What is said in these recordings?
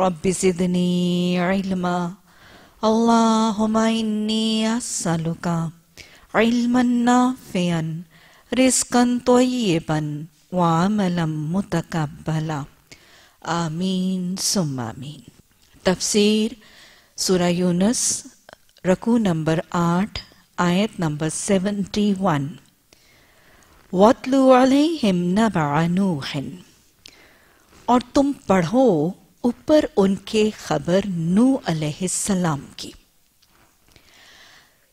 رب زدني علما اللهم إني أسألك علما نافعا، رزقا طيبا وعملا متقبلا۔ آمین، ثم آمین۔ تفسیر سورہ یونس رکو نمبر آٹھ، آیت نمبر سیونٹی ون۔ وَاتْلُ عَلَيْهِمْ نَبَعَ نُوحٍ۔ اور تم پڑھو اوپر ان کے خبر نو علیہ السلام کی۔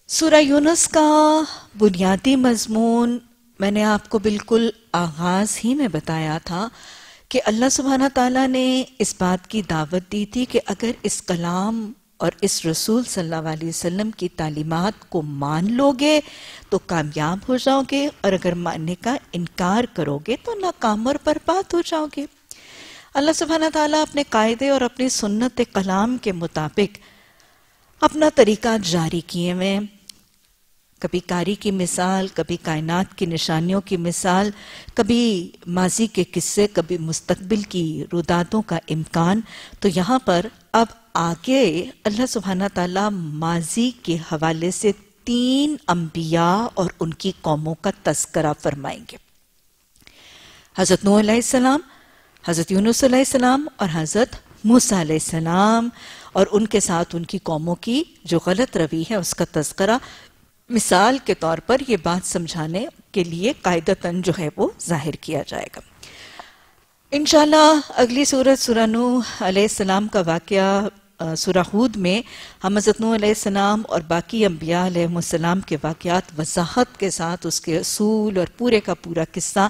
سورہ یونس کا بنیادی مضمون میں نے آپ کو بالکل آغاز ہی میں بتایا تھا کہ اللہ سبحانہ تعالیٰ نے اس بات کی دعوت دی تھی کہ اگر اس کلام اور اس رسول صلی اللہ علیہ وسلم کی تعلیمات کو مان لو گے تو کامیاب ہو جاؤ گے اور اگر ماننے کا انکار کرو گے تو ناکام اور برباد ہو جاؤ گے۔ اللہ سبحانہ تعالیٰ اپنے قاعدے اور اپنی سنت کلام کے مطابق اپنا طریقہ جاری کیے ہوئے کبھی کاری کی مثال، کبھی کائنات کی نشانیوں کی مثال، کبھی ماضی کے قصے، کبھی مستقبل کی روداتوں کا امکان۔ تو یہاں پر اب آگے اللہ سبحانہ تعالیٰ ماضی کے حوالے سے تین انبیاء اور ان کی قوموں کا تذکرہ فرمائیں گے۔ حضرت نوح علیہ السلام حضرت یونس علیہ السلام اور حضرت موسیٰ علیہ السلام اور ان کے ساتھ ان کی قوموں کی جو غلط روی ہے، اس کا تذکرہ مثال کے طور پر یہ بات سمجھانے کے لیے قاعدتاً جو ہے وہ ظاہر کیا جائے گا۔ انشاءاللہ اگلی صورت سورہ نوح علیہ السلام کا واقعہ سورہ میں ہم حضرت نوح علیہ السلام اور باقی انبیاء علیہ السلام کے واقعات وضاحت کے ساتھ اس کے اصول اور پورے کا پورا قصہ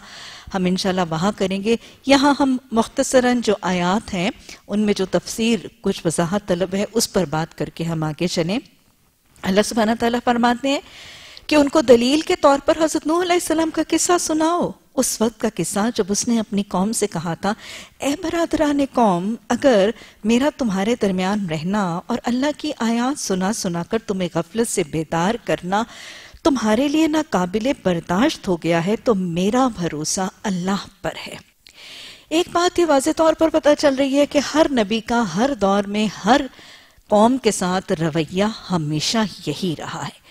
ہم انشاءاللہ وہاں کریں گے۔ یہاں ہم مختصراً جو آیات ہیں، ان میں جو تفسیر کچھ وضاحت طلب ہے، اس پر بات کر کے ہم آگے چلیں۔ اللہ سبحانہ تعالیٰ فرماتے ہیں کہ ان کو دلیل کے طور پر حضرت نوح علیہ السلام کا قصہ سناؤ۔ اس وقت کا قصہ جب اس نے اپنی قوم سے کہا تھا، اے برادران قوم، اگر میرا تمہارے درمیان رہنا اور اللہ کی آیات سنا سنا کر تمہیں غفلت سے بیدار کرنا تمہارے لیے ناقابل برداشت ہو گیا ہے، تو میرا بھروسہ اللہ پر ہے. ایک بات یہ واضح طور پر پتہ چل رہی ہے کہ ہر نبی کا ہر دور میں ہر قوم کے ساتھ رویہ ہمیشہ یہی رہا ہے۔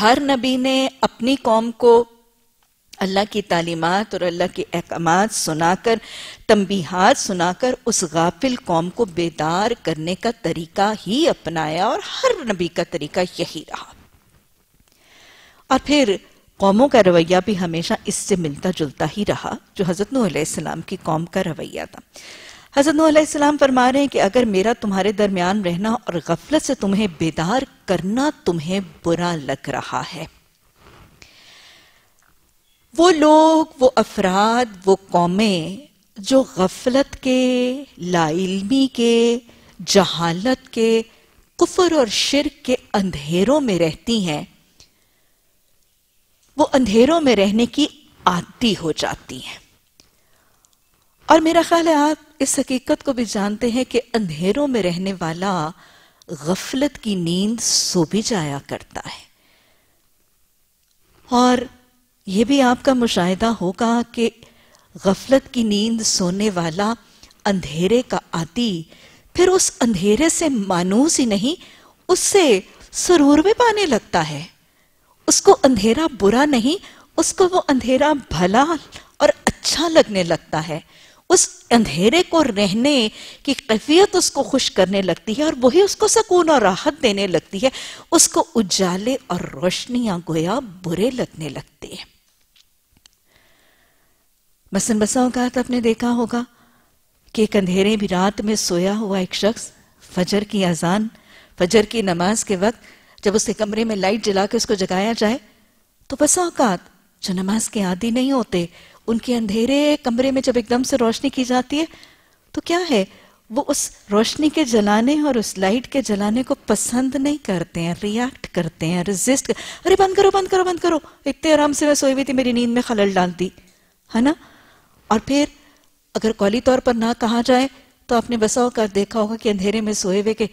ہر نبی نے اپنی قوم کو اللہ کی تعلیمات اور اللہ کے احکامات سنا کر تنبیہات سنا کر اس غافل قوم کو بیدار کرنے کا طریقہ ہی اپنایا اور ہر نبی کا طریقہ یہی رہا۔ اور پھر قوموں کا رویہ بھی ہمیشہ اس سے ملتا جلتا ہی رہا، جو حضرت نوح علیہ السلام کی قوم کا رویہ تھا۔ حضرت نوح علیہ السلام فرما رہے ہیں کہ اگر میرا تمہارے درمیان رہنا اور غفلت سے تمہیں بیدار کرنا تمہیں برا لگ رہا ہے۔ وہ لوگ، وہ افراد، وہ قومیں جو غفلت کے لا علمی کے، جہالت کے، کفر اور شرک کے اندھیروں میں رہتی ہیں، وہ اندھیروں میں رہنے کی عادی ہو جاتی ہیں۔ اور میرا خیال ہے، آپ اس حقیقت کو بھی جانتے ہیں کہ اندھیروں میں رہنے والا غفلت کی نیند سو بھی جایا کرتا ہے۔ اور یہ بھی آپ کا مشاہدہ ہوگا کہ غفلت کی نیند سونے والا اندھیرے کا آتی، پھر اس اندھیرے سے مانوس ہی نہیں، اس سے سرور بھی پانے لگتا ہے۔ اس کو اندھیرا برا نہیں، اس کو وہ اندھیرا بھلا اور اچھا لگنے لگتا ہے۔ اس اندھیرے کو رہنے کی قفیت اس کو خوش کرنے لگتی ہے اور وہی اس کو سکون اور راحت دینے لگتی ہے۔ اس کو اجالے اور روشنیاں گویا برے لگنے لگتے ہیں۔ مثلا بسا اوقات آپ نے دیکھا ہوگا کہ ایک اندھیرے بھی رات میں سویا ہوا ایک شخص فجر کی اذان، فجر کی نماز کے وقت جب اس کے کمرے میں لائٹ جلا کے اس کو جگایا جائے تو بسا اوقات جو نماز کے عادی نہیں ہوتے، ان کے اندھیرے کمرے میں جب ایک دم سے روشنی کی جاتی ہے، تو کیا ہے؟ وہ اس روشنی کے جلانے اور اس لائٹ کے جلانے کو پسند نہیں کرتے ہیں ریاکٹ کرتے ہیں ریزسٹ ارے بند کرو بند کرو بند کرو۔ اتنے آرام سے میں سوئی ہوئی تھی، میری نیند میں خلل ڈالتی ہے نا؟ اور پھر اگر قولی طور پر نہ کہا جائے تو آپ نے بسا کر دیکھا ہوگا کہ اندھیرے میں سوئے ہوئے کہ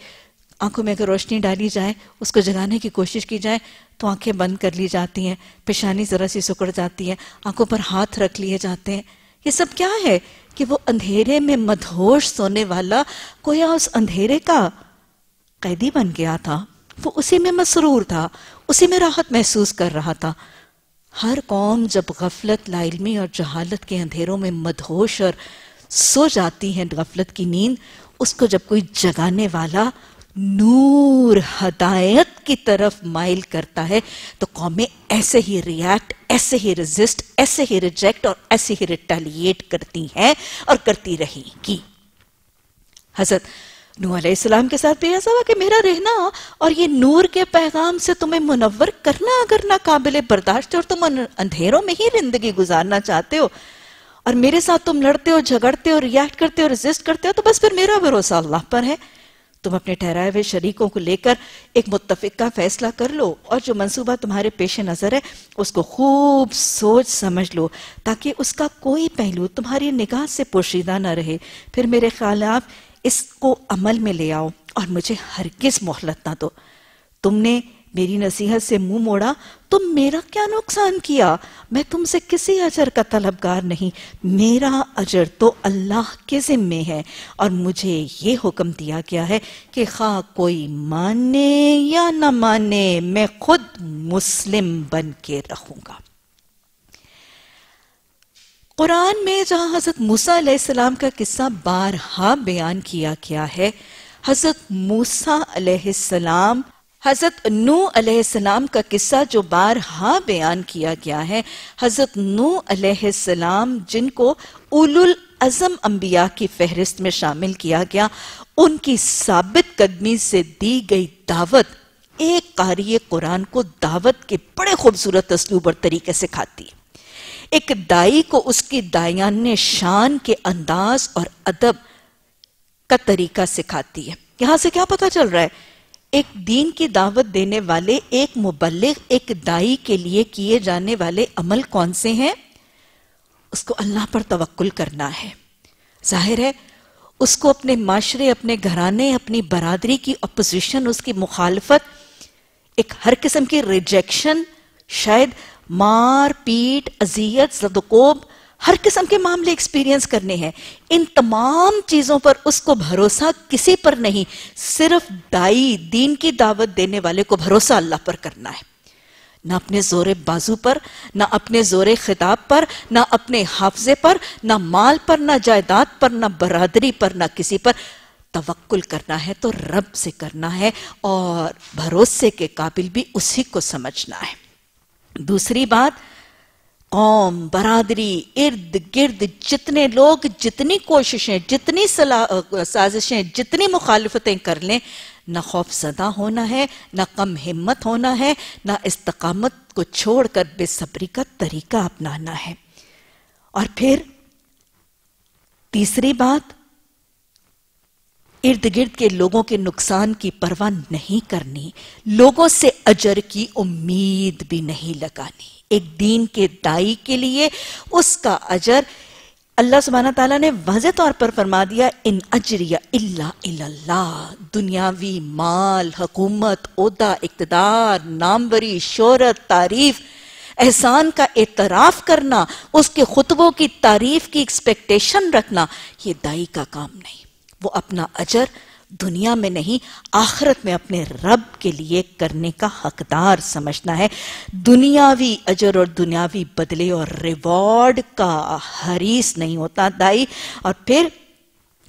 آنکھوں میں اگر روشنی ڈالی جائے، اس کو جگانے کی کوشش کی جائے تو آنکھیں بند کر لی جاتی ہیں، پیشانی ذرا سی سکڑ جاتی ہے آنکھوں پر ہاتھ رکھ لیے جاتے ہیں۔ یہ سب کیا ہے کہ وہ اندھیرے میں مدہوش سونے والا کویا اس اندھیرے کا قیدی بن گیا تھا؟ وہ اسی میں مسرور تھا، اسی میں راحت محسوس کر رہا تھا۔ ہر قوم جب غفلت، لا علمی اور جہالت کے اندھیروں میں مدہوش اور سو جاتی ہے غفلت کی نیند، اس کو جب کوئی جگانے والا نور ہدایت کی طرف مائل کرتا ہے، تو قومیں ایسے ہی ریاکٹ ایسے ہی ریزسٹ ایسے ہی ریجیکٹ اور ایسے ہی ریٹیلیٹ کرتی ہیں اور کرتی رہی کی حضرت نو علیہ السلام کے ساتھ بھی ایسا ہوا کہ میرا رہنا اور یہ نور کے پیغام سے تمہیں منور کرنا اگر نہ قابل برداشت اور تم اندھیروں میں ہی زندگی گزارنا چاہتے ہو اور میرے ساتھ تم لڑتے ہو، جھگڑتے ہو ریاکٹ کرتے ہو ریزسٹ کرتے ہو، تو بس پھر میرا بھروسہ اللہ پر ہے۔ تم اپنے ٹھہرائے ہوئے شریکوں کو لے کر ایک متفق کا فیصلہ کر لو اور جو منصوبہ تمہارے پیش نظر ہے، اس کو خوب سوچ سمجھ لو تاکہ اس کا کوئی پہلو تمہاری نگاہ سے پوشیدہ نہ رہے۔ پھر میرے خیالات اس کو عمل میں لے آؤ اور مجھے ہرگز محلت نہ دو۔ تم نے میری نصیحت سے منہ موڑا تم میرا کیا نقصان کیا؟ میں تم سے کسی اجر کا طلبگار نہیں۔ میرا اجر تو اللہ کے ذمے ہے اور مجھے یہ حکم دیا گیا ہے کہ خواہ کوئی مانے یا نہ مانے میں خود مسلم بن کے رہوں گا۔ قرآن میں جہاں حضرت موسیٰ علیہ السلام کا قصہ بارہا بیان کیا گیا ہے، حضرت موسیٰ علیہ السلام، حضرت نو علیہ السلام کا قصہ جو بارہا بیان کیا گیا ہے، حضرت نو علیہ السلام جن کو اولو العظم انبیاء کی فہرست میں شامل کیا گیا، ان کی ثابت قدمی سے دی گئی دعوت ایک قاری قرآن کو دعوت کے بڑے خوبصورت اسلوب اور طریقے سے کھاتی۔ ہے ایک دائی کو اس کی دائیان شان کے انداز اور ادب کا طریقہ سکھاتی ہے۔ یہاں سے کیا پتا چل رہا ہے؟ ایک دین کی دعوت دینے والے، ایک مبلغ، ایک دائی کے لیے کیے جانے والے عمل کون سے ہیں؟ اس کو اللہ پر توکل کرنا ہے۔ ظاہر ہے، اس کو اپنے معاشرے، اپنے گھرانے، اپنی برادری کی اپوزیشن اس کی مخالفت، ایک ہر قسم کی ریجیکشن شاید مار، پیٹ ازیت زدقوب ہر قسم کے معاملے ایکسپیرینس کرنے ہیں۔ ان تمام چیزوں پر اس کو بھروسہ کسی پر نہیں، صرف دائی، دین کی دعوت دینے والے کو بھروسہ اللہ پر کرنا ہے۔ نہ اپنے زور بازو پر، نہ اپنے زور خطاب پر، نہ اپنے حافظے پر، نہ مال پر، نہ جائیداد پر، نہ برادری پر، نہ کسی پر توکل کرنا ہے تو رب سے کرنا ہے اور بھروسے کے قابل بھی اسی کو سمجھنا ہے۔ دوسری بات، قوم، برادری، ارد گرد، جتنے لوگ جتنی کوششیں، جتنی سازشیں، جتنی مخالفتیں کر لیں، نہ خوف زدہ ہونا ہے، نہ کم ہمت ہونا ہے، نہ استقامت کو چھوڑ کر بے صبری کا طریقہ اپنانا ہے۔ اور پھر تیسری بات ارد گرد کے لوگوں کے نقصان کی پرواہ نہیں کرنی، لوگوں سے اجر کی امید بھی نہیں لگانی۔ ایک دین کے دائی کے لیے اس کا اجر اللہ سبحانہ تعالیٰ نے واضح طور پر فرما دیا، ان اجریہ اللہ اللہ دنیاوی مال، حکومت، عہدہ، اقتدار، ناموری، شہرت، تعریف، احسان کا اعتراف کرنا، اس کے خطبوں کی تعریف کی ایکسپیکٹیشن رکھنا، یہ دائی کا کام نہیں۔ وہ اپنا اجر دنیا میں نہیں، آخرت میں اپنے رب کے لیے کرنے کا حقدار سمجھنا ہے۔ دنیاوی اجر اور دنیاوی بدلے اور ریوارڈ کا حریص نہیں ہوتا دائی۔ اور پھر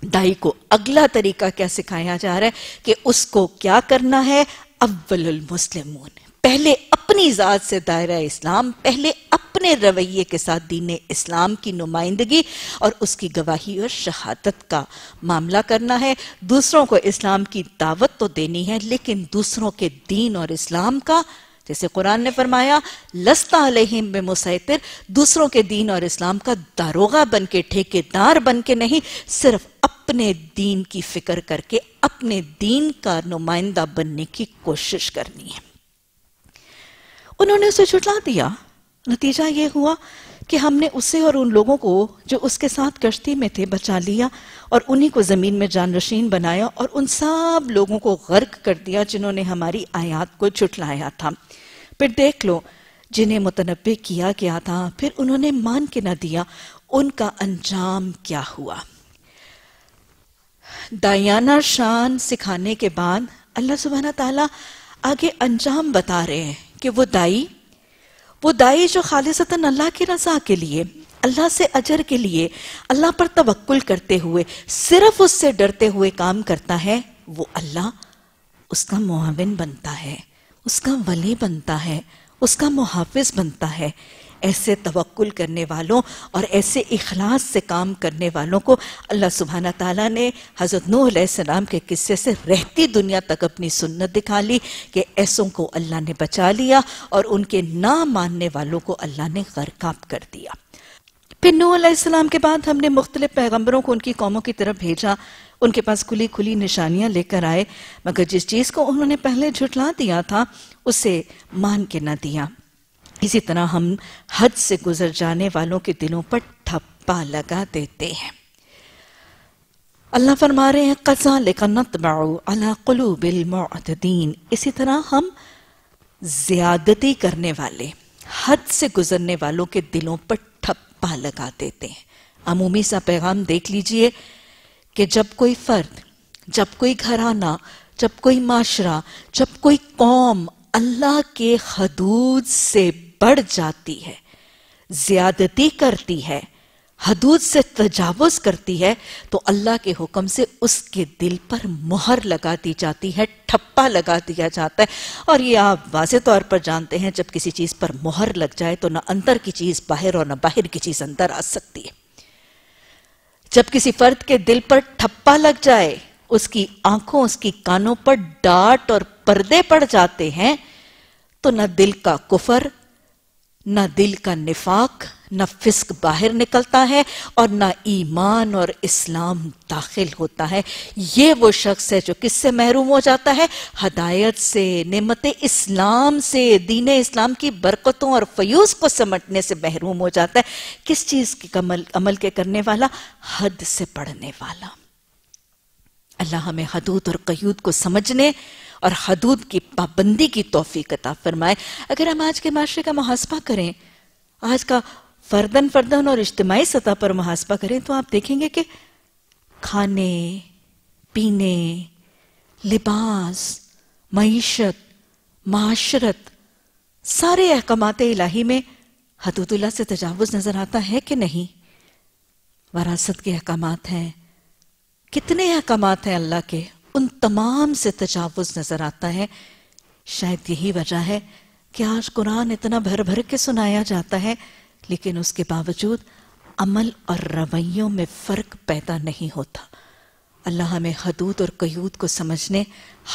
دائی کو اگلا طریقہ کیا سکھایا جا رہا ہے کہ اس کو کیا کرنا ہے؟ اول المسلمون۔ پہلے اپنی ذات سے دائرہ اسلام، پہلے اپنے رویے کے ساتھ دین اسلام کی نمائندگی اور اس کی گواہی اور شہادت کا معاملہ کرنا ہے۔ دوسروں کو اسلام کی دعوت تو دینی ہے، لیکن دوسروں کے دین اور اسلام کا، جیسے قرآن نے فرمایا، لستا علیہم بے مسیطر دوسروں کے دین اور اسلام کا داروغہ بن کے ٹھیکے دار بن کے نہیں، صرف اپنے اپنے دین کی فکر کر کے، اپنے دین کا نمائندہ بننے کی کوشش کرنی ہے۔ انہوں نے اسے چھٹلا دیا۔ نتیجہ یہ ہوا کہ ہم نے اسے اور ان لوگوں کو جو اس کے ساتھ کشتی میں تھے بچا لیا اور انہی کو زمین میں جانشین بنایا اور ان سب لوگوں کو غرق کر دیا جنہوں نے ہماری آیات کو چھٹلایا تھا۔ پھر دیکھ لو جنہیں متنبع کیا گیا تھا، پھر انہوں نے مان کے نہ دیا ان کا انجام کیا ہوا۔ دایانہ شان سکھانے کے بعد اللہ سبحانہ تعالیٰ آگے انجام بتا رہے ہیں۔ کہ وہ دائی وہ دائی جو خالصتاً اللہ کی رضا کے لیے، اللہ سے اجر کے لیے، اللہ پر توکل کرتے ہوئے، صرف اس سے ڈرتے ہوئے کام کرتا ہے، وہ اللہ اس کا معاون بنتا ہے، اس کا ولی بنتا ہے، اس کا محافظ بنتا ہے۔ ایسے توکل کرنے والوں اور ایسے اخلاص سے کام کرنے والوں کو اللہ سبحانہ تعالیٰ نے حضرت نوح علیہ السلام کے قصے سے رہتی دنیا تک اپنی سنت دکھا لی کہ ایسوں کو اللہ نے بچا لیا اور ان کے نہ ماننے والوں کو اللہ نے غرقاب کر دیا۔ پھر نوح علیہ السلام کے بعد ہم نے مختلف پیغمبروں کو ان کی قوموں کی طرف بھیجا۔ ان کے پاس کھلی کھلی نشانیاں لے کر آئے، مگر جس چیز کو انہوں نے پہلے جھٹلا دیا تھا، اسے مان کے نہ دیا۔ اسی طرح ہم حد سے گزر جانے والوں کے دلوں پر ٹھپا لگا دیتے ہیں۔ اللہ فرما رہے ہیں، قَذَلِكَ نَطْبَعُ عَلَى قُلُوبِ الْمُعْتَدِينَ اسی طرح ہم زیادتی کرنے والے حد سے گزرنے والوں کے دلوں پر ٹھپا لگا دیتے ہیں۔ عمومی سا پیغام دیکھ لیجیے کہ جب کوئی فرد، جب کوئی گھرانہ، جب کوئی معاشرہ، جب کوئی قوم اللہ کے حدود سے بڑھ جاتی ہے، زیادتی کرتی ہے، حدود سے تجاوز کرتی ہے، تو اللہ کے حکم سے اس کے دل پر مہر لگا دی جاتی ہے، ٹھپا لگا دیا جاتا ہے۔ اور یہ آپ واضح طور پر جانتے ہیں، جب کسی چیز پر مہر لگ جائے تو نہ اندر کی چیز باہر اور نہ باہر کی چیز اندر آ سکتی ہے۔ جب کسی فرد کے دل پر ٹھپا لگ جائے، اس کی آنکھوں، اس کی کانوں پر ڈاٹ اور پردے پڑ جاتے ہیں، تو نہ دل کا کفر نہ دل کا نفاق، نہ فسق باہر نکلتا ہے اور نہ ایمان اور اسلام داخل ہوتا ہے۔ یہ وہ شخص ہے جو کس سے محروم ہو جاتا ہے؟ ہدایت سے، نعمت اسلام سے، دین اسلام کی برکتوں اور فیوز کو سمٹنے سے محروم ہو جاتا ہے۔ کس چیز کی عمل کے کرنے والا؟ حد سے پڑھنے والا۔ اللہ ہمیں حدود اور قیود کو سمجھنے اور حدود کی پابندی کی توفیق عطا فرمائے۔ اگر ہم آج کے معاشرے کا محاسبہ کریں، آج کا فردن فردن اور اجتماعی سطح پر محاسبہ کریں، تو آپ دیکھیں گے کہ کھانے، پینے، لباس، معیشت، معاشرت، سارے احکامات الہی میں حدود اللہ سے تجاوز نظر آتا ہے کہ نہیں؟ وراثت کے احکامات ہیں۔ کتنے احکامات ہیں اللہ کے؟ ان تمام سے تجاوز نظر آتا ہے۔ شاید یہی وجہ ہے کہ آج قرآن اتنا بھر بھر کے سنایا جاتا ہے، لیکن اس کے باوجود عمل اور رویوں میں فرق پیدا نہیں ہوتا۔ اللہ ہمیں حدود اور قیود کو سمجھنے،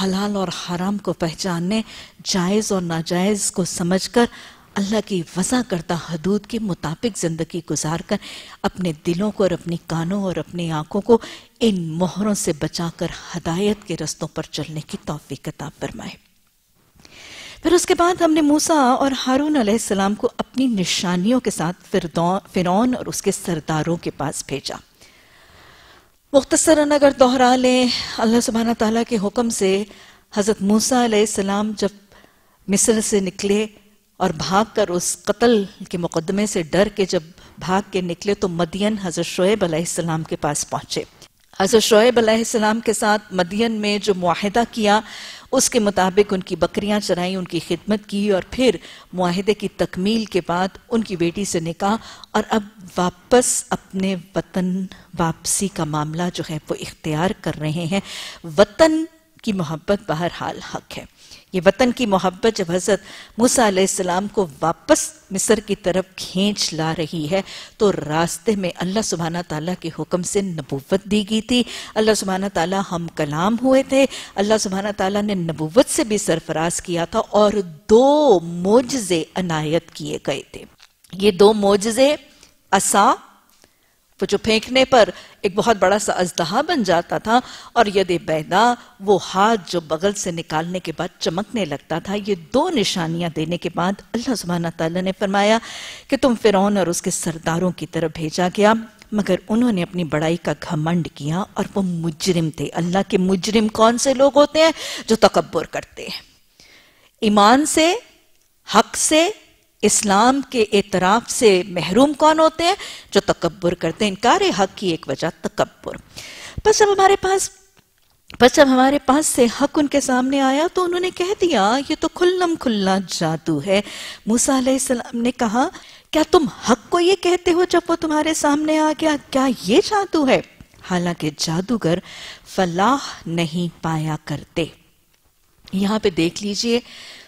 حلال اور حرام کو پہچاننے، جائز اور ناجائز کو سمجھ کر اللہ کی وضع کرتا حدود کے مطابق زندگی گزار کر اپنے دلوں کو اور اپنی کانوں اور اپنی آنکھوں کو ان مہروں سے بچا کر ہدایت کے رستوں پر چلنے کی توفیق عطا فرمائے۔ پھر اس کے بعد ہم نے موسیٰ اور ہارون علیہ السلام کو اپنی نشانیوں کے ساتھ فرعون اور اس کے سرداروں کے پاس بھیجا۔ مختصراً اگر دہرا لیں، اللہ سبحانہ تعالیٰ کے حکم سے حضرت موسیٰ علیہ السلام جب مصر سے نکلے اور بھاگ کر اس قتل کے مقدمے سے ڈر کے جب بھاگ کے نکلے تو مدین حضرت شعیب علیہ السلام کے پاس پہنچے۔ حضرت شعیب علیہ السلام کے ساتھ مدین میں جو معاہدہ کیا، اس کے مطابق ان کی بکریاں چرائیں، ان کی خدمت کی اور پھر معاہدے کی تکمیل کے بعد ان کی بیٹی سے نکاح اور اب واپس اپنے وطن واپسی کا معاملہ جو ہے وہ اختیار کر رہے ہیں۔ وطن کی محبت بہرحال حق ہے۔ یہ وطن کی محبت جب حضرت موسیٰ علیہ السلام کو واپس مصر کی طرف کھینچ لا رہی ہے، تو راستے میں اللہ سبحانہ تعالیٰ کے حکم سے نبوت دی گئی تھی۔ اللہ سبحانہ تعالیٰ ہم کلام ہوئے تھے۔ اللہ سبحانہ تعالیٰ نے نبوت سے بھی سرفراز کیا تھا اور دو موجزے عنایت کیے گئے تھے۔ یہ دو موجزے عصا وہ جو پھینکنے پر ایک بہت بڑا سا ازدہا بن جاتا تھا اور ید بیدا وہ ہاتھ جو بغل سے نکالنے کے بعد چمکنے لگتا تھا، یہ دو نشانیاں دینے کے بعد اللہ سبحانہ تعالیٰ نے فرمایا کہ تم فرعون اور اس کے سرداروں کی طرف بھیجا گیا، مگر انہوں نے اپنی بڑائی کا گھمنڈ کیا اور وہ مجرم تھے۔ اللہ کے مجرم کون سے لوگ ہوتے ہیں؟ جو تکبر کرتے ہیں۔ ایمان سے، حق سے اسلام کے اعتراف سے محروم کون ہوتے ہیں؟ جو تکبر کرتے ہیں، انکار حق کی ایک وجہ تکبر۔ بس جب ہمارے پاس بس جب ہمارے پاس سے حق ان کے سامنے آیا تو انہوں نے کہہ دیا، یہ تو کھلم کھلنا جادو ہے۔ موسیٰ علیہ السلام نے کہا، کیا تم حق کو یہ کہتے ہو جب وہ تمہارے سامنے آ گیا؟ کیا یہ جادو ہے؟ حالانکہ جادوگر فلاح نہیں پایا کرتے۔ یہاں پہ دیکھ لیجیے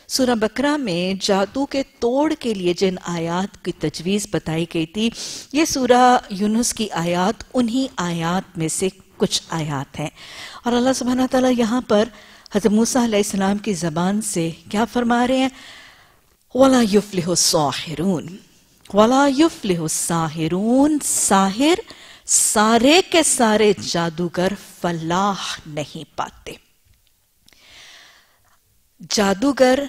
سورہ بکرہ میں جادو کے توڑ کے لیے جن آیات کی تجویز بتائی گئی تھی، یہ سورہ یونس کی آیات، انہی آیات میں سے کچھ آیات ہیں۔ اور اللہ سبحانہ تعالیٰ یہاں پر حضرت موسیٰ علیہ السلام کی زبان سے کیا فرما رہے ہیں؟ وَلَا يُفْلِهُ السَّاحِرُونَ وَلَا يُفْلِهُ السَّاحِرُونَ ساحر، سارے کے سارے جادوگر فلاح نہیں پاتے۔ جادوگر،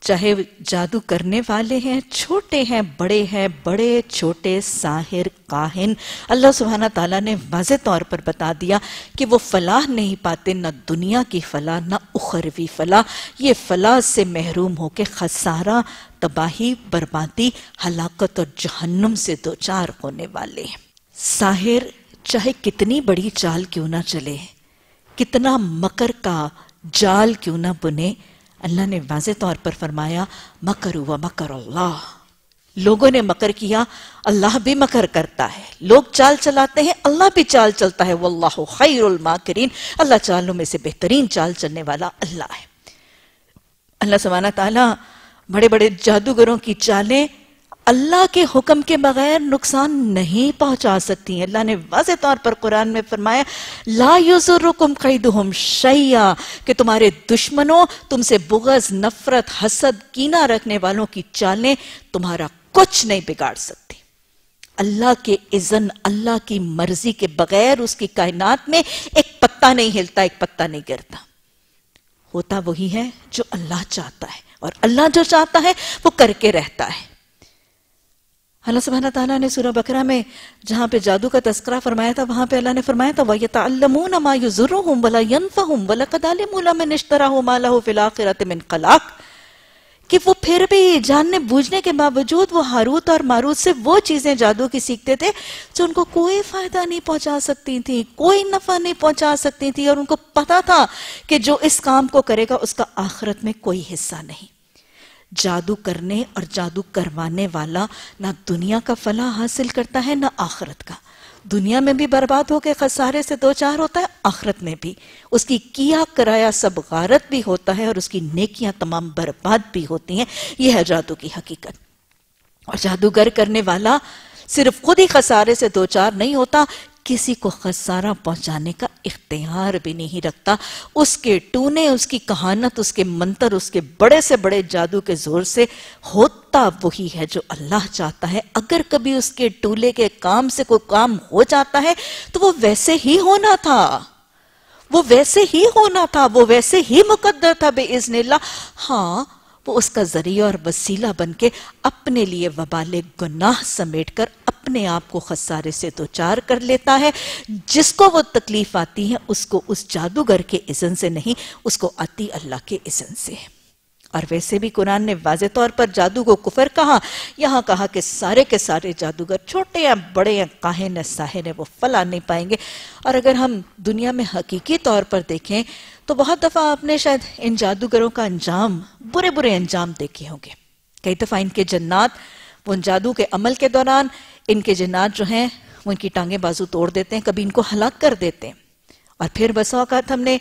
چاہے جادو کرنے والے ہیں، چھوٹے ہیں، بڑے ہیں، بڑے، چھوٹے، ساحر، کاہن۔ اللہ سبحانہ تعالیٰ نے واضح طور پر بتا دیا کہ وہ فلاح نہیں پاتے، نہ دنیا کی فلاح، نہ اخروی فلاح۔ یہ فلاح سے محروم ہو کے خسارہ، تباہی، بربادی، ہلاکت اور جہنم سے دوچار ہونے والے ہیں۔ ساحر، چاہے کتنی بڑی چال کیوں نہ چلے، کتنا مکر کا جال کیوں نہ بنے۔ اللہ نے واضح طور پر فرمایا، مکر و مکر اللہ۔ لوگوں نے مکر کیا، اللہ بھی مکر کرتا ہے۔ لوگ چال چلاتے ہیں، اللہ بھی چال چلتا ہے۔ واللہ خیر الماکرین۔ اللہ چالوں میں سے بہترین چال چلنے والا اللہ ہے۔ اللہ سبحانہ تعالیٰ بڑے بڑے جادوگروں کی چالیں اللہ کے حکم کے بغیر نقصان نہیں پہنچا سکتی ہیں۔ اللہ نے واضح طور پر قرآن میں فرمایا، لا یزرکم قیدہم شیعہ کہ تمہارے دشمنوں، تم سے بغض، نفرت، حسد، کینہ رکھنے والوں کی چالیں تمہارا کچھ نہیں بگاڑ سکتی۔ اللہ کے اذن، اللہ کی مرضی کے بغیر اس کی کائنات میں ایک پتہ نہیں ہلتا، ایک پتہ نہیں گرتا۔ ہوتا وہی ہے جو اللہ چاہتا ہے، اور اللہ جو چاہتا ہے وہ کر کے رہتا ہے۔ اللہ سبحانہ تعالیٰ نے سورہ بکرہ میں جہاں پہ جادو کا تذکرہ فرمایا تھا، وہاں پہ اللہ نے فرمایا تھا، وَيَتَعَلَّمُونَ مَا يُزُرُّهُمْ وَلَا يَنفَهُمْ وَلَقَدْ عَلِمُوا لَمَنْ اشْتَرَهُ مَا لَهُ فِي الْآخِرَةِ مِنْ قَلَاقٍ کہ وہ پھر بھی جاننے بوجھنے کے باوجود وہ ہاروت اور ماروت سے وہ چیزیں جادو کی سیکھتے تھے جو ان کو کوئی فائدہ نہیں پہنچا سکتی تھی، کوئی نفع نہیں پہنچا سکتی تھی، اور ان کو پتا تھا کہ جو اس کام کو کرے گا، اس کا آخرت میں کوئی حصہ نہیں۔ جادو کرنے اور جادو کروانے والا نہ دنیا کا فلاح حاصل کرتا ہے، نہ آخرت کا۔ دنیا میں بھی برباد ہو کے خسارے سے دو چار ہوتا ہے، آخرت میں بھی۔ اس کی کیا کرایا سب غارت بھی ہوتا ہے اور اس کی نیکیاں تمام برباد بھی ہوتی ہیں۔ یہ ہے جادو کی حقیقت۔ اور جادوگر کرنے والا صرف خود ہی خسارے سے دو چار نہیں ہوتا، کسی کو خسارہ پہنچانے کا اختیار بھی نہیں رکھتا۔ اس کے ٹونے، اس کی کہانت، اس کے منتر، اس کے بڑے سے بڑے جادو کے زور سے ہوتا وہی ہے جو اللہ چاہتا ہے۔ اگر کبھی اس کے ٹولے کے کام سے کوئی کام ہو جاتا ہے، تو وہ ویسے ہی ہونا تھا۔ وہ ویسے ہی ہونا تھا، وہ ویسے ہی مقدر تھا، بے اذن اللہ۔ ہاں وہ اس کا ذریعہ اور وسیلہ بن کے اپنے لیے وبال گناہ سمیٹ کر اپنے آپ کو خسارے سے دوچار کر لیتا ہے۔ جس کو وہ تکلیف آتی ہے، اس کو اس جادوگر کے اذن سے نہیں، اس کو آتی اللہ کے اذن سے۔ ہے اور ویسے بھی قرآن نے واضح طور پر جادو کو کفر کہا، یہاں کہا کہ سارے کے سارے جادوگر چھوٹے یا بڑے یا کاہن یا ساہن ہیں، وہ فلا نہیں پائیں گے۔ اور اگر ہم دنیا میں حقیقی طور پر دیکھیں تو بہت دفعہ آپ نے شاید ان جادوگروں کا انجام، برے برے انجام دیکھے ہوں گے۔ کئی دفعہ ان کے جنات، وہ ان جادو کے عمل کے دوران ان کے جنات جو ہیں، وہ ان کی ٹانگیں بازو توڑ دیتے ہیں، کبھی ان کو ہلاک کر دیتے ہیں۔ اور پھر بس اوقات ہم نے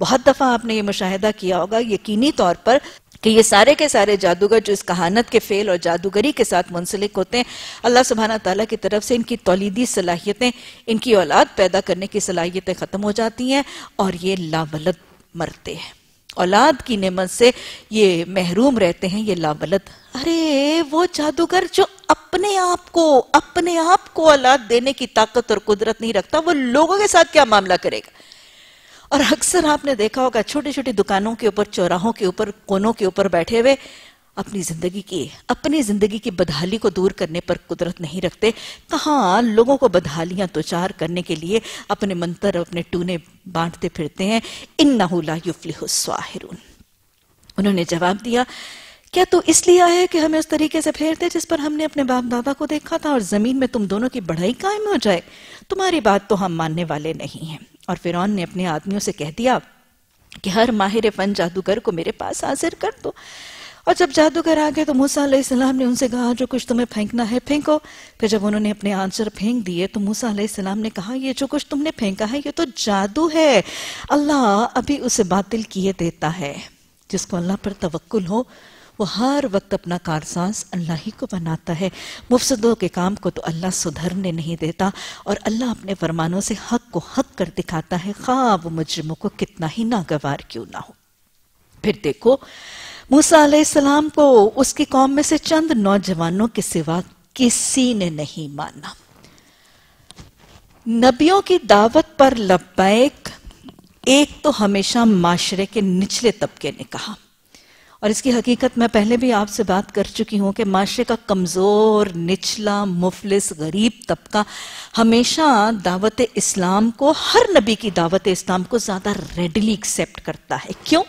بہت دفعہ آپ نے یہ مشاہدہ کیا ہوگا، یقینی طور پر کہ یہ سارے کے سارے جادوگر جو اس کہانت کے فیل اور جادوگری کے ساتھ منسلک ہوتے ہیں، اللہ سبحانہ تعالیٰ کی طرف سے ان کی تولیدی صلاحیتیں، ان کی اولاد پیدا کرنے کی صلاحیتیں ختم ہو جاتی ہیں اور یہ لاولد مرتے ہیں۔ اولاد کی نعمت سے یہ محروم رہتے ہیں، یہ لاولد۔ ارے، وہ جادوگر جو اپنے آپ کو، اپنے آپ کو اولاد دینے کی طاقت اور قدرت نہیں رکھتا، وہ لوگوں کے ساتھ کیا معاملہ کرے گا؟ اور اکثر آپ نے دیکھا ہوگا چھوٹی چھوٹی دکانوں کے اوپر، چوراہوں کے اوپر، کونوں کے اوپر بیٹھے ہوئے اپنی زندگی کی، اپنی زندگی کی بدحالی کو دور کرنے پر قدرت نہیں رکھتے۔ کہاں لوگوں کو بدحالیاں توچار کرنے کے لیے اپنے منتر، اپنے ٹونے بانٹتے پھرتے ہیں؟ انہو لا یفلح السواہرون انہوں نے جواب دیا، کیا تو اس لیے آئے کہ ہمیں اس طریقے سے پھیرتے جس پر ہم نے اپنے باپ دادا کو دیکھا تھا اور زمین میں تم دونوں کی بڑھائی قائم ہو جائے؟ تمہاری بات تو ہم ماننے والے نہیں ہیں۔ اور فیرون نے اپنے آدمیوں سے کہہ دیا کہ ہر ماہر فن جادوگر کو میرے پاس حاضر کر دو۔ اور جب جادوگر آگے تو موسیٰ علیہ السلام نے ان سے کہا، جو کچھ تمہیں پھینکنا ہے پھینکو۔ پھر جب انہوں نے اپنے آنچر پھینک دیے تو موسیٰ علیہ السلام نے کہا، یہ جو کچھ تم نے پھینکا ہے، یہ تو جادو ہے۔ اللہ ابھی اسے باطل کیے دیتا ہے، جس کو اللہ پر توکل ہو۔ وہ ہر وقت اپنا کارساز اللہ ہی کو بناتا ہے۔ مفسدوں کے کام کو تو اللہ سدھرنے نہیں دیتا اور اللہ اپنے فرمانوں سے حق کو حق کر دکھاتا ہے۔ خواب مجرموں کو کتنا ہی ناگوار کیوں نہ ہو۔ پھر دیکھو، موسیٰ علیہ السلام کو اس کی قوم میں سے چند نوجوانوں کے سوا کسی نے نہیں مانا۔ نبیوں کی دعوت پر لبیک، ایک تو ہمیشہ معاشرے کے نچلے طبقے نے کہا۔ اور اس کی حقیقت میں پہلے بھی آپ سے بات کر چکی ہوں کہ معاشرے کا کمزور، نچلا، مفلس، غریب طبقہ ہمیشہ دعوت اسلام کو، ہر نبی کی دعوت اسلام کو زیادہ ریڈلی ایکسیپٹ کرتا ہے۔ کیوں؟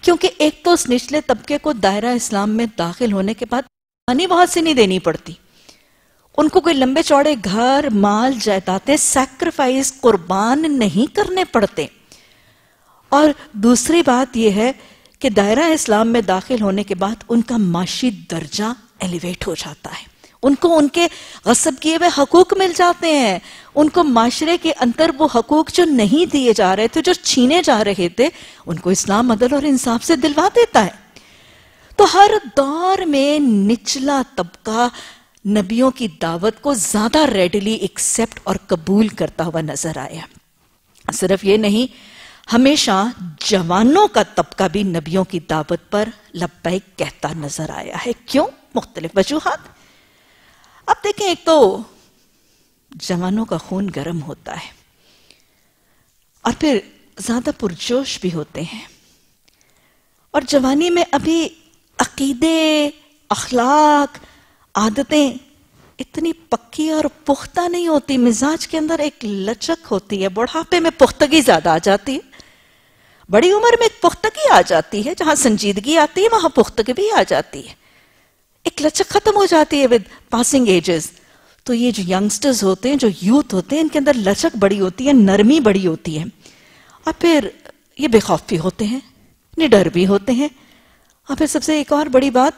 کیونکہ ایک تو اس نچلے طبقے کو دائرہ اسلام میں داخل ہونے کے بعد پانی بہت سے نہیں دینی پڑتی۔ ان کو کوئی لمبے چوڑے گھر، مال، جائیدادیں سیکریفائز قربان نہیں کرنے پڑتے۔ اور دوسری بات یہ ہے کہ دائرہ اسلام میں داخل ہونے کے بعد ان کا معاشی درجہ ایلیویٹ ہو جاتا ہے۔ ان کو ان کے غصب کیے ہوئے حقوق مل جاتے ہیں۔ ان کو معاشرے کے اندر وہ حقوق جو نہیں دیے جا رہے تھے، جو چھینے جا رہے تھے، ان کو اسلام عدل اور انصاف سے دلوا دیتا ہے۔ تو ہر دور میں نچلا طبقہ نبیوں کی دعوت کو زیادہ ریڈلی ایکسپٹ اور قبول کرتا ہوا نظر آیا۔ صرف یہ نہیں ہمیشہ جوانوں کا طبقہ بھی نبیوں کی دعوت پر لبیک کہتا نظر آیا ہے۔ کیوں؟ مختلف وجوہات۔ اب دیکھیں، ایک تو جوانوں کا خون گرم ہوتا ہے اور پھر زیادہ پرجوش بھی ہوتے ہیں۔ اور جوانی میں ابھی عقیدے، اخلاق، عادتیں اتنی پکی اور پختہ نہیں ہوتی۔ مزاج کے اندر ایک لچک ہوتی ہے، بڑھاپے میں پختگی زیادہ آ جاتی ہے۔ بڑی عمر میں ایک پختگی آ جاتی ہے، جہاں سنجیدگی آتی ہے، وہاں پختگی بھی آ جاتی ہے۔ ایک لچک ختم ہو جاتی ہے ود پاسنگ ایجز تو یہ جو ینگسٹرز ہوتے ہیں، جو یوتھ ہوتے ہیں، ان کے اندر لچک بڑی ہوتی ہے، نرمی بڑی ہوتی ہے۔ اور پھر یہ بے خوف بھی ہوتے ہیں نڈر بھی ہوتے ہیں۔ اور پھر سب سے ایک اور بڑی بات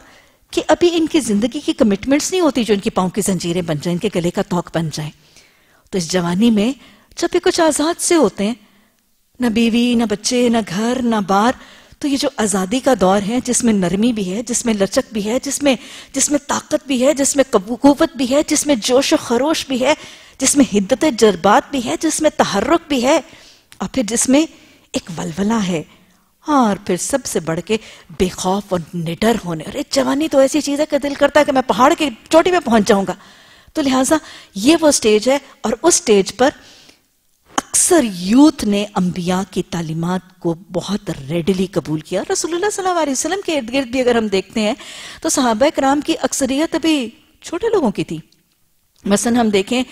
کہ ابھی ان کی زندگی کی کمٹمنٹس نہیں ہوتی جو ان کی پاؤں کی زنجیریں بن جائیں، ان کے گلے کا توق بن جائیں۔ تو اس جوانی میں جب بھی کچھ آزاد سے ہوتے ہیں نہ بیوی، نہ بچے، نہ گھر، نہ بار۔ تو یہ جو آزادی کا دور ہے، جس میں نرمی بھی ہے، جس میں لچک بھی ہے، جس میں جس میں طاقت بھی ہے، جس میں قوت بھی ہے، جس میں جوش و خروش بھی ہے، جس میں حدت جذبات بھی ہے، جس میں تحرک بھی ہے۔ اور پھر جس میں ایک ولولہ ہے۔ ہاں، اور پھر سب سے بڑھ کے بے خوف اور نڈر ہونے۔ اور ایک جوانی تو ایسی چیز ہے کہ دل کرتا ہے کہ میں پہاڑ کی چوٹی پہ پہنچ جاؤں گا۔ تو لہٰذا یہ وہ سٹیج ہے اور اس سٹیج پر اکثر یوتھ نے انبیاء کی تعلیمات کو بہت ریڈلی قبول کیا۔ رسول اللہ صلی اللہ علیہ وسلم کے ارد گرد بھی اگر ہم دیکھتے ہیں، تو صحابہ کرام کی اکثریت ابھی چھوٹے لوگوں کی تھی۔ مثلا ہم دیکھیں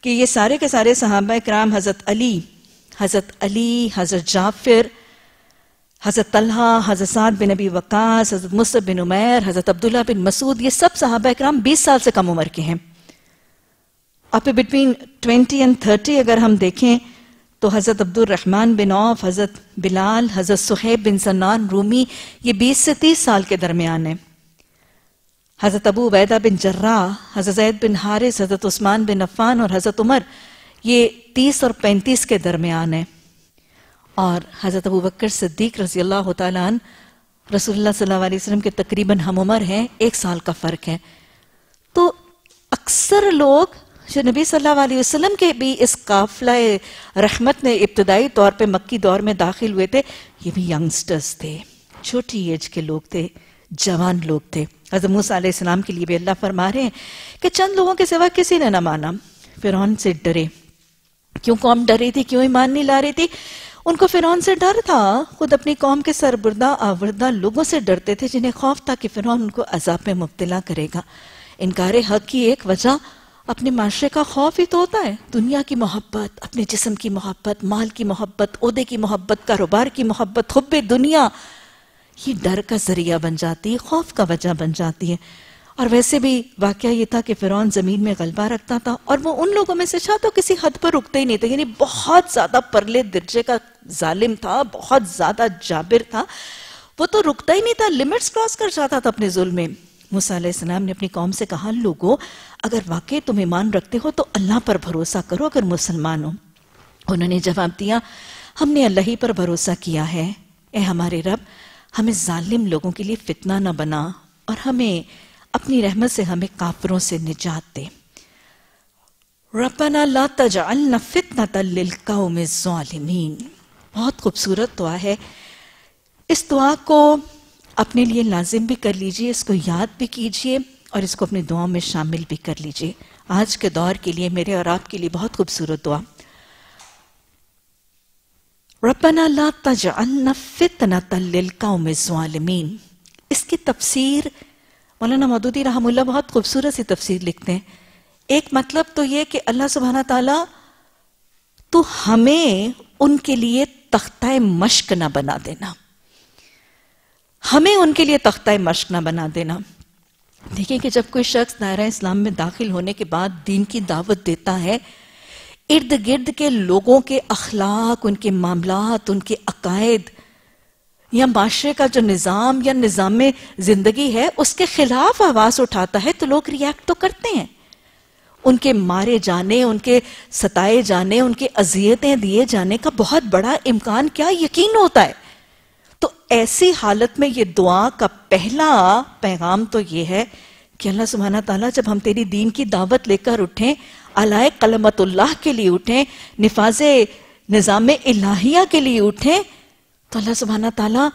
کہ یہ سارے کے سارے صحابہ کرام، حضرت علی حضرت علی، حضرت جعفر، حضرت طلحہ، حضرت سعد بن نبی وقاص، حضرت مصب بن عمیر، حضرت عبداللہ بن مسعود، یہ سب صحابہ کرام بیس سال سے کم عمر کے ہیں۔ اب بٹوین ٹوینٹی اینڈ تھرٹی اگر ہم دیکھیں تو حضرت عبد الرحمن بن عوف، حضرت بلال، حضرت صحیب بن سنان رومی، یہ بیس سے تیس سال کے درمیان ہیں۔ حضرت ابو عبیدہ بن جراح، حضرت زید بن حارث، حضرت عثمان بن عفان اور حضرت عمر، یہ تیس اور پینتیس کے درمیان ہیں۔ اور حضرت ابو بکر صدیق رضی اللہ تعالیٰ عنہ، رسول اللہ صلی اللہ علیہ وسلم کے تقریباً ہم عمر ہیں، ایک سال کا فرق ہے۔ تو اکثر لوگ جو نبی صلی اللہ علیہ وسلم کے بھی اس قافلہ رحمت نے ابتدائی طور پہ مکی دور میں داخل ہوئے تھے، یہ بھی ینگسٹرز تھے، چھوٹی ایج کے لوگ تھے، جوان لوگ تھے۔ حضرت موسیٰ علیہ السلام کے لیے بھی اللہ فرما رہے ہیں کہ چند لوگوں کے سوا کسی نے نہ مانا۔ فرعون سے ڈرے۔ کیوں قوم ڈری تھی؟ کیوں ایمان نہیں لا رہی تھی؟ ان کو فرعون سے ڈر تھا۔ خود اپنی قوم کے سربردہ آوردہ لوگوں سے ڈرتے تھے جنہیں خوف تھا کہ فرعون ان کو عذاب میں مبتلا کرے گا۔ انکار حق کی ایک وجہ اپنے معاشرے کا خوف ہی تو ہوتا ہے۔ دنیا کی محبت، اپنے جسم کی محبت، مال کی محبت، عہدے کی محبت، کاروبار کی محبت، حب دنیا، یہ ڈر کا ذریعہ بن جاتی ہے، خوف کا وجہ بن جاتی ہے۔ اور ویسے بھی واقعہ یہ تھا کہ فرعون زمین میں غلبہ رکھتا تھا اور وہ ان لوگوں میں سے چاہ تو کسی حد پر رکتے ہی نہیں تھے یعنی بہت زیادہ پرلے درجے کا ظالم تھا، بہت زیادہ جابر تھا۔ وہ تو رکتا ہی نہیں تھا لیمٹس کراس کر جاتا تھا اپنے ظلم میں۔ موسیٰ علیہ السلام نے اپنی قوم سے کہا، لوگو اگر واقعی تم ایمان رکھتے ہو تو اللہ پر بھروسہ کرو اگر مسلمان ہو۔ انہوں نے جواب دیا، ہم نے اللہ ہی پر بھروسہ کیا ہے۔ اے ہمارے رب، ہمیں ظالم لوگوں کے لیے فتنہ نہ بنا اور ہمیں اپنی رحمت سے ہمیں کافروں سے نجات دے۔ ربنا لا تجعلنا فتنة للقوم الظالمین۔ بہت خوبصورت دعا ہے۔ اس دعا کو اپنے لیے لازم بھی کر لیجیے، اس کو یاد بھی کیجیے۔ اور اس کو اپنی دعاوں میں شامل بھی کر لیجیے۔ آج کے دور کے لیے میرے اور آپ کے لیے بہت خوبصورت دعا۔ ربنا لا تجعلنا فتنة للقوم الظالمین اس کی تفسیر، مولانا مدودی رحم اللہ بہت خوبصورت سی تفسیر لکھتے ہیں۔ ایک مطلب تو یہ کہ اللہ سبحانہ تعالیٰ تو ہمیں ان کے لیے تختہ مشق نہ بنا دینا۔ ہمیں ان کے لیے تختہ مشق نہ بنا دینا۔ دیکھیں کہ جب کوئی شخص دائرہ اسلام میں داخل ہونے کے بعد دین کی دعوت دیتا ہے، ارد گرد کے لوگوں کے اخلاق، ان کے معاملات، ان کے عقائد یا معاشرے کا جو نظام یا نظام زندگی ہے، اس کے خلاف آواز اٹھاتا ہے تو لوگ ریاکٹ تو کرتے ہیں۔ ان کے مارے جانے، ان کے ستائے جانے، ان کے اذیتیں دیے جانے کا بہت بڑا امکان کیا یقین ہوتا ہے۔ ایسی حالت میں یہ دعا کا پہلا پیغام تو یہ ہے کہ اللہ سبحانہ تعالیٰ جب ہم تیری دین کی دعوت لے کر اٹھیں، علائے قلمت اللہ کے لیے اٹھیں، نفاذ نظام الہیہ کے لیے اٹھیں، تو اللہ سبحانہ تعالیٰ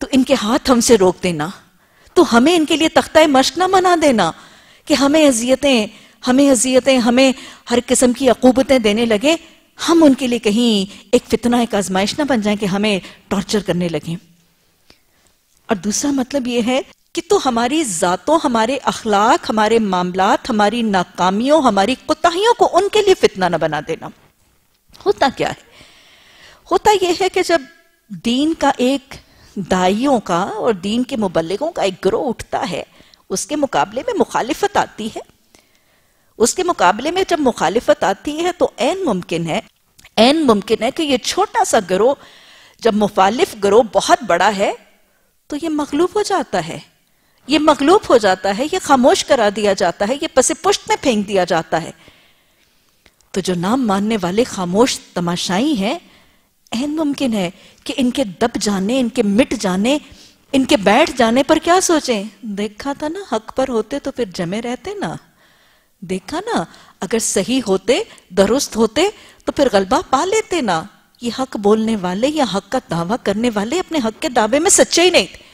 تو ان کے ہاتھ ہم سے روک دینا، تو ہمیں ان کے لیے تختہ مشق نہ بنا دینا کہ ہمیں اذیتیں ہمیں اذیتیں، ہمیں ہر قسم کی عقوبتیں دینے لگے ہم ان کے لیے کہیں ایک فتنہ ایک آزمائش نہ بن جائیں کہ ہمیں ٹارچر کرنے لگیں۔ اور دوسرا مطلب یہ ہے کہ تو ہماری ذاتوں، ہمارے اخلاق، ہمارے معاملات، ہماری ناکامیوں، ہماری قطعیوں کو ان کے لیے فتنہ نہ بنا دینا۔ ہوتا کیا ہے؟ ہوتا یہ ہے کہ جب دین کا ایک دائیوں کا اور دین کے مبلغوں کا ایک گروہ اٹھتا ہے، اس کے مقابلے میں مخالفت آتی ہے۔ اس کے مقابلے میں جب مخالفت آتی ہے تو این ممکن ہے، این ممکن ہے کہ یہ چھوٹا سا گروہ، جب مخالف گروہ بہت بڑا ہے تو یہ مغلوب ہو جاتا ہے۔ یہ مغلوب ہو جاتا ہے، یہ خاموش کرا دیا جاتا ہے، یہ پس پشت میں پھینک دیا جاتا ہے۔ تو جو نام ماننے والے خاموش، تماشائی ہیں این ممکن ہے کہ ان کے دب جانے، ان کے مٹ جانے، ان کے بیٹھ جانے پر کیا سوچیں؟ دیکھا تھا نا، حق پر ہوتے تو پھر جمے رہتے نا۔ دیکھا نا، اگر صحیح ہوتے، درست ہوتے تو پھر غلبہ پا لیتے نا۔ یہ حق بولنے والے یا حق کا دعویٰ کرنے والے اپنے حق کے دعوے میں سچے ہی نہیں۔ تھے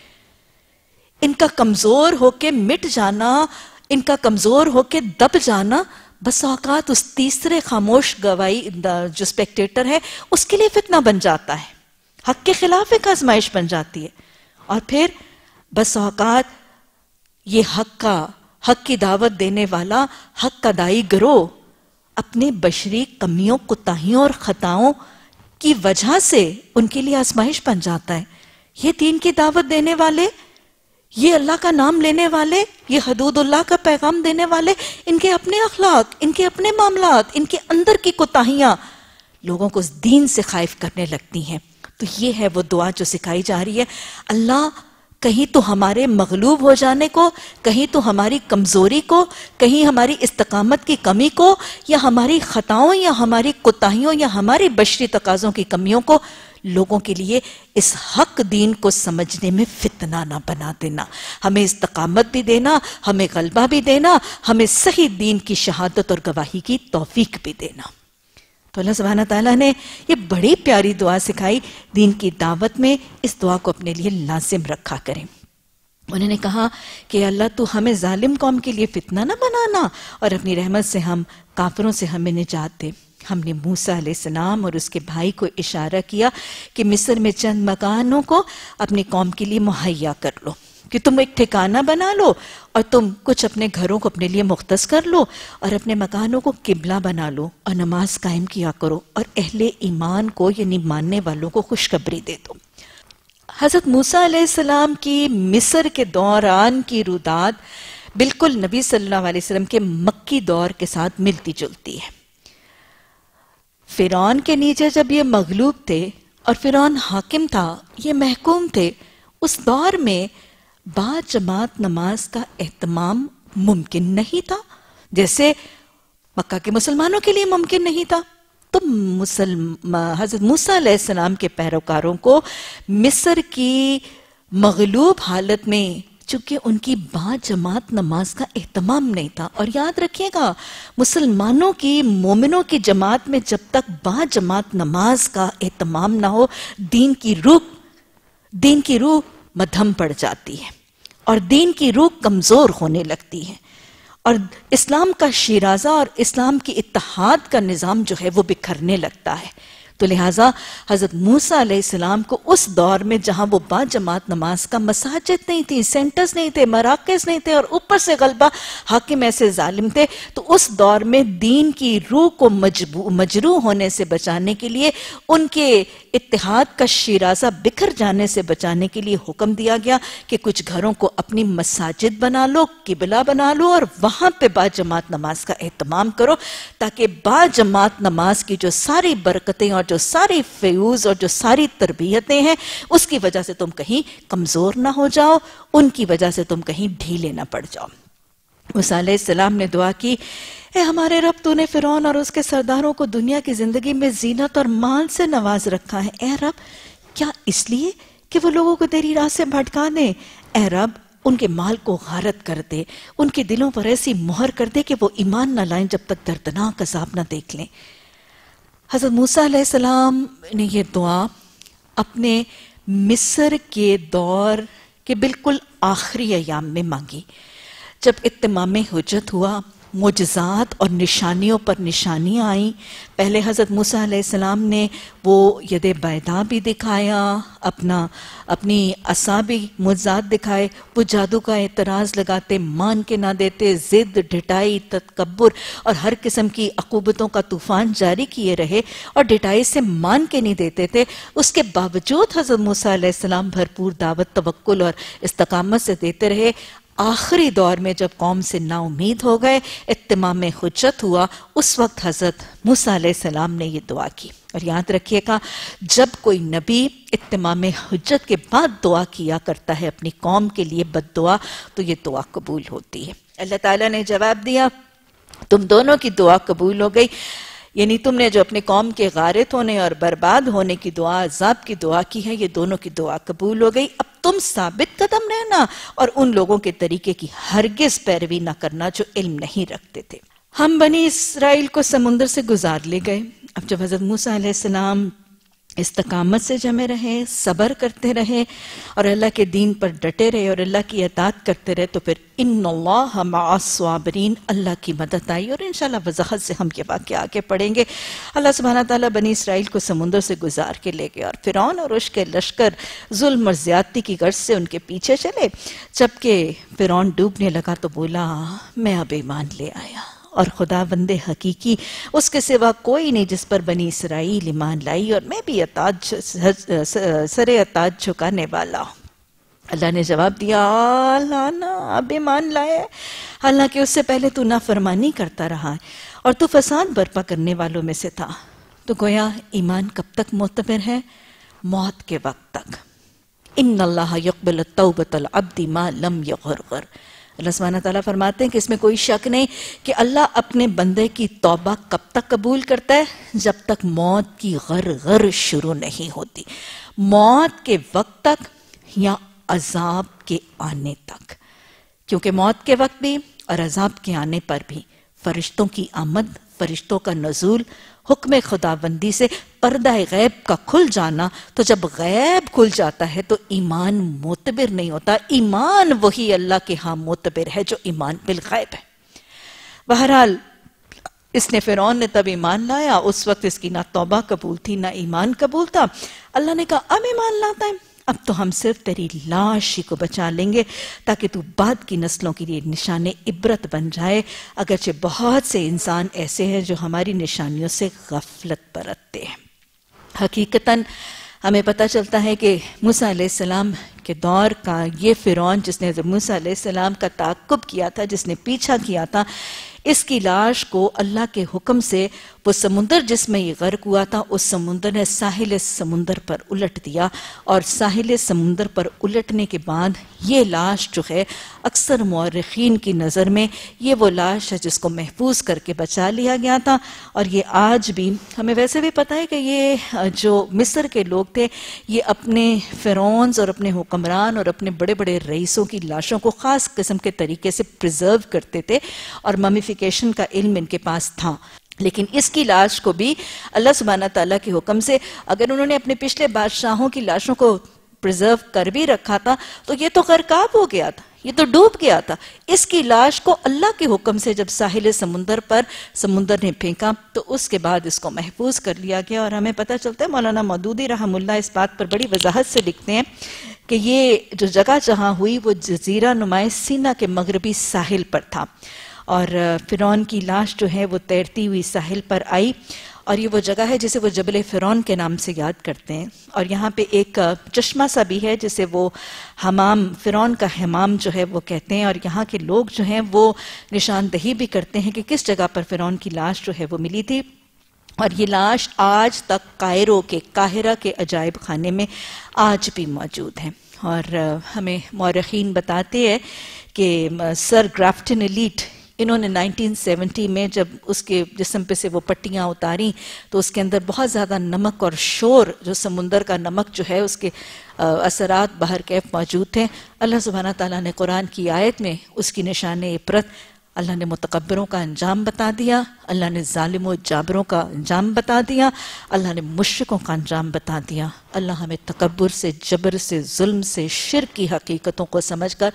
ان کا کمزور ہو کے مٹ جانا، ان کا کمزور ہو کے دب جانا، بس اوقات اس تیسرے خاموش گواہی جو سپیکٹیٹر ہے، اس کے لیے فتنہ بن جاتا ہے۔ حق کے خلاف ایک آزمائش بن جاتی ہے۔ اور پھر بس اوقات یہ حق کا، حق کی دعوت دینے والا، حق کا دائی گروہ اپنے بشری کمیوں کتاہیوں اور خطاؤں کی وجہ سے ان کے لیے آزمائش بن جاتا ہے۔ یہ دین کی دعوت دینے والے، یہ اللہ کا نام لینے والے، یہ حدود اللہ کا پیغام دینے والے، ان کے اپنے اخلاق، ان کے اپنے معاملات، ان کے اندر کی کوتاہیاں لوگوں کو اس دین سے خائف کرنے لگتی ہیں۔ تو یہ ہے وہ دعا جو سکھائی جا رہی ہے۔ اللہ کہیں تو ہمارے مغلوب ہو جانے کو، کہیں تو ہماری کمزوری کو، کہیں ہماری استقامت کی کمی کو، یا ہماری خطاؤں، یا ہماری کوتاہیوں، یا ہماری بشری تقاضوں کی کمیوں کو لوگوں کے لیے اس حق دین کو سمجھنے میں فتنہ نہ بنا دینا۔ ہمیں استقامت بھی دینا، ہمیں غلبہ بھی دینا، ہمیں صحیح دین کی شہادت اور گواہی کی توفیق بھی دینا۔ تو اللہ سبحانہ تعالیٰ نے یہ بڑی پیاری دعا سکھائی۔ دین کی دعوت میں اس دعا کو اپنے لیے لازم رکھا کریں۔ انہوں نے کہا کہ اللہ تو ہمیں ظالم قوم کے لیے فتنہ نہ بنانا اور اپنی رحمت سے ہم کافروں سے ہمیں نجات دے۔ ہم نے موسیٰ علیہ السلام اور اس کے بھائی کو اشارہ کیا کہ مصر میں چند مکانوں کو اپنی قوم کے لیے مہیا کر لو۔ کہ تم ایک ٹھکانہ بنا لو اور تم کچھ اپنے گھروں کو اپنے لیے مختص کر لو اور اپنے مکانوں کو قبلہ بنا لو اور نماز قائم کیا کرو اور اہل ایمان کو یعنی ماننے والوں کو خوشخبری دے دو۔ حضرت موسیٰ علیہ السلام کی مصر کے دوران کی روداد بالکل نبی صلی اللہ علیہ وسلم کے مکی دور کے ساتھ ملتی جلتی ہے۔ فیرون کے نیچے جب یہ مغلوب تھے اور فیرون حاکم تھا، یہ محکوم تھے، اس دور میں با جماعت نماز کا اہتمام ممکن نہیں تھا۔ جیسے مکہ کے مسلمانوں کے لیے ممکن نہیں تھا۔ تو مسلم حضرت موسیٰ علیہ السلام کے پیروکاروں کو مصر کی مغلوب حالت میں چونکہ ان کی با جماعت نماز کا اہتمام نہیں تھا۔ اور یاد رکھیے گا، مسلمانوں کی، مومنوں کی جماعت میں جب تک با جماعت نماز کا اہتمام نہ ہو، دین کی روح دین کی روح مدھم پڑ جاتی ہے اور دین کی روح کمزور ہونے لگتی ہے اور اسلام کا شیرازہ اور اسلام کی اتحاد کا نظام جو ہے وہ بکھرنے لگتا ہے تو لہٰذا حضرت موسیٰ علیہ السلام کو اس دور میں جہاں وہ با جماعت نماز کا مساجد نہیں تھی، سینٹرز نہیں تھے، مراکز نہیں تھے اور اوپر سے غلبہ حاکم ایسے ظالم تھے، تو اس دور میں دین کی روح کو مجروع ہونے سے بچانے کے لیے، ان کے اتحاد کا شیرازہ بکھر جانے سے بچانے کے لیے حکم دیا گیا کہ کچھ گھروں کو اپنی مساجد بنا لو، قبلہ بنا لو اور وہاں پہ با جماعت نماز کا اہتمام کرو تاکہ با جماعت نماز کی جو ساری برکتیں اور جو ساری فیوز اور جو ساری تربیتیں ہیں، اس کی وجہ سے تم کہیں کمزور نہ ہو جاؤ، ان کی وجہ سے تم کہیں ڈھیلے نہ پڑ جاؤ۔ موسیٰ علیہ السلام نے دعا کی، اے ہمارے رب، تو نے فرون اور اس کے سرداروں کو دنیا کی زندگی میں زینت اور مال سے نواز رکھا ہے۔ اے رب، کیا اس لیے کہ وہ لوگوں کو تیری راہ سے بھٹکا دیں اے رب، ان کے مال کو غارت کر دے، ان کے دلوں پر ایسی مہر کر دے کہ وہ ایمان نہ لائیں جب تک دردناک عذاب نہ دیکھ لیں۔ حضرت موسیٰ علیہ السلام نے یہ دعا اپنے مصر کے دور کے بالکل آخری ایام میں مانگی۔ جب اتمام حجت ہوا معجزات اور نشانیوں پر نشانیاں آئیں۔ پہلے حضرت موسیٰ علیہ السلام نے وہ ید بیدا بھی دکھایا، اپنا، اپنی عصا بھی معجزات دکھائے۔ وہ جادو کا اعتراض لگاتے، مان کے نہ دیتے زد ڈھٹائی تکبر اور ہر قسم کی عقوبتوں کا طوفان جاری کیے رہے اور ڈھٹائی سے مان کے نہیں دیتے تھے۔ اس کے باوجود حضرت موسیٰ علیہ السلام بھرپور دعوت، توکل اور استقامت سے دیتے رہے۔ آخری دور میں جب قوم سے نا امید ہو گئے اتمام حجت ہوا، اس وقت حضرت موسیٰ علیہ السلام نے یہ دعا کی۔ اور یاد رکھیے گا، جب کوئی نبی اتمام حجت کے بعد دعا کیا کرتا ہے اپنی قوم کے لیے بد دعا، تو یہ دعا قبول ہوتی ہے۔ اللہ تعالیٰ نے جواب دیا، تم دونوں کی دعا قبول ہو گئی۔ یعنی تم نے جو اپنے قوم کے غارت ہونے اور برباد ہونے کی دعا، عذاب کی دعا کی ہے، یہ دونوں کی دعا قبول ہو گئی۔ اب تم ثابت قدم رہنا اور ان لوگوں کے طریقے کی ہرگز پیروی نہ کرنا جو علم نہیں رکھتے تھے۔ ہم بنی اسرائیل کو سمندر سے گزار لے گئے۔ اب جب حضرت موسیٰ علیہ السلام استقامت سے جمے رہے، صبر کرتے رہے اور اللہ کے دین پر ڈٹے رہے اور اللہ کی اطاعت کرتے رہے تو پھر ان اللہ مع الصابرین اللہ کی مدد آئی اور انشاءاللہ وضاحت سے ہم یہ واقعہ آگے پڑھیں گے۔ اللہ سبحانہ تعالیٰ بنی اسرائیل کو سمندر سے گزار کے لے گئے اور فرعون اور اس کے لشکر ظلم اور زیادتی کی غرض سے ان کے پیچھے چلے۔ جبکہ فرعون ڈوبنے لگا تو بولا، میں اب ایمان لے آیا۔ اور خدا بند حقیقی، اس کے سوا کوئی نہیں جس پر بنی اسرائیل ایمان لائی اور میں بھی اتاج سر اتاج جھکانے والا ہوں۔ اللہ نے جواب دیا لانا اب ایمان لائے۔ حالانکہ اس سے پہلے تو نافرمانی کرتا رہا اور تو فساد برپا کرنے والوں میں سے تھا۔ تو گویا ایمان کب تک معتبر ہے؟ موت کے وقت تک۔ ان اللہ یقبل التوبت العبد ما لم یغرغر۔ اللہ سبحانہ تعالیٰ فرماتے ہیں کہ اس میں کوئی شک نہیں کہ اللہ اپنے بندے کی توبہ کب تک قبول کرتا ہے؟ جب تک موت کی غر غر شروع نہیں ہوتی۔ موت کے وقت تک یا عذاب کے آنے تک۔ کیونکہ موت کے وقت بھی اور عذاب کے آنے پر بھی فرشتوں کی آمد فرشتوں کا نزول حکم خدا بندی سے پردہ غیب کا کھل جانا، تو جب غیب کھل جاتا ہے تو ایمان معتبر نہیں ہوتا۔ ایمان وہی اللہ کے ہاں معتبر ہے جو ایمان بالغیب ہے۔ بہرحال، اس نے فرعون نے تب ایمان لایا۔ اس وقت اس کی نہ توبہ قبول تھی، نہ ایمان قبول تھا۔ اللہ نے کہا، اب ایمان لاتا ہے۔ اب تو ہم صرف تیری لاش ہی کو بچا لیں گے تاکہ تو بعد کی نسلوں کے لیے نشان عبرت بن جائے۔ اگرچہ بہت سے انسان ایسے ہیں جو ہماری نشانیوں سے غفلت برتتے ہیں۔ حقیقتاً ہمیں پتہ چلتا ہے کہ موسیٰ علیہ السلام کے دور کا یہ فرعون جس نے موسیٰ علیہ السلام کا تعقب کیا تھا، جس نے پیچھا کیا تھا، اس کی لاش کو اللہ کے حکم سے وہ سمندر جس میں یہ غرق ہوا تھا، اس سمندر نے ساحل سمندر پر الٹ دیا اور ساحل سمندر پر الٹنے کے بعد یہ لاش جو ہے، اکثر مورخین کی نظر میں یہ وہ لاش ہے جس کو محفوظ کر کے بچا لیا گیا تھا۔ اور یہ آج بھی، ہمیں ویسے بھی پتہ ہے کہ یہ جو مصر کے لوگ تھے، یہ اپنے فرونز اور اپنے حکمران اور اپنے بڑے بڑے رئیسوں کی لاشوں کو خاص قسم کے طریقے سے پریزرو کرتے تھے اور ممیفیکیشن کا علم ان کے پاس تھا۔ لیکن اس کی لاش کو بھی اللہ سبحانہ تعالیٰ کے حکم سے اگر انہوں نے اپنے پچھلے بادشاہوں کی لاشوں کو پریزرو کر بھی رکھا تھا، تو یہ تو غرقاب ہو گیا تھا، یہ تو ڈوب گیا تھا۔ اس کی لاش کو اللہ کے حکم سے جب ساحل سمندر پر سمندر نے پھینکا، تو اس کے بعد اس کو محفوظ کر لیا گیا۔ اور ہمیں پتہ چلتا ہے، مولانا مودودی رحم اللہ اس بات پر بڑی وضاحت سے لکھتے ہیں کہ یہ جو جگہ جہاں ہوئی، وہ جزیرہ نمائے سینہ کے مغربی ساحل پر تھا۔ اور فرون کی لاش جو ہے، وہ تیرتی ہوئی ساحل پر آئی۔ اور یہ وہ جگہ ہے جسے وہ جبل فرون کے نام سے یاد کرتے ہیں اور یہاں پہ ایک چشمہ سا بھی ہے جسے وہ حمام فرون کا حمام جو ہے وہ کہتے ہیں اور یہاں کے لوگ جو ہیں وہ نشاندہی بھی کرتے ہیں کہ کس جگہ پر فرون کی لاش جو ہے وہ ملی تھی اور یہ لاش آج تک قائروں کے، قاہرہ کے عجائب خانے میں آج بھی موجود ہیں اور ہمیں مورخین بتاتے ہیں کہ سر گرافٹن ایلیٹ انہوں نے نائنٹین سیونٹی میں جب اس کے جسم پہ سے وہ پٹیاں اتاری تو اس کے اندر بہت زیادہ نمک اور شور، جو سمندر کا نمک جو ہے، اس کے اثرات باہر کیف موجود تھے۔ اللہ سبحانہ تعالیٰ نے قرآن کی آیت میں اس کی نشان عبرت اللہ نے متقبروں کا انجام بتا دیا، اللہ نے ظالم و جابروں کا انجام بتا دیا، اللہ نے مشرقوں کا انجام بتا دیا۔ اللہ ہمیں تکبر سے، جبر سے، ظلم سے، شرک کی حقیقتوں کو سمجھ کر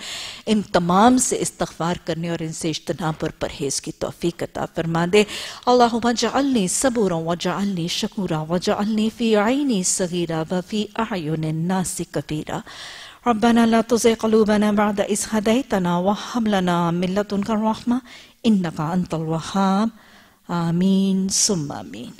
ان تمام سے استغفار کرنے اور ان سے اجتناب اور پرہیز کی توفیق عطا فرما دے۔ اللہم جعلنی صبورا وجعلنی شکورا وجعلنی فی عینی صغیرہ وفی اعین الناس کبیرہ ربنا لا تزغ قلوبنا بعد إذ هديتنا وهب لنا من لدنك الرحمة إنك أنت الوهاب. آمين. ثم آمين.